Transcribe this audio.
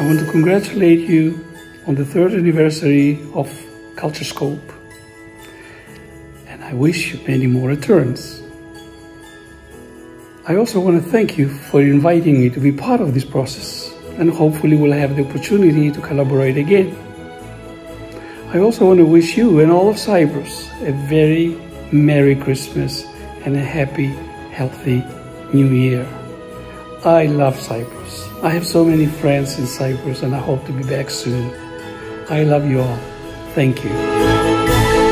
I want to congratulate you on the third anniversary of Culturescope. And I wish you many more returns. I also want to thank you for inviting me to be part of this process and hopefully we'll have the opportunity to collaborate again. I also want to wish you and all of Cyprus a very Merry Christmas and a happy, healthy New Year. I love Cyprus. I have so many friends in Cyprus and I hope to be back soon. I love you all. Thank you.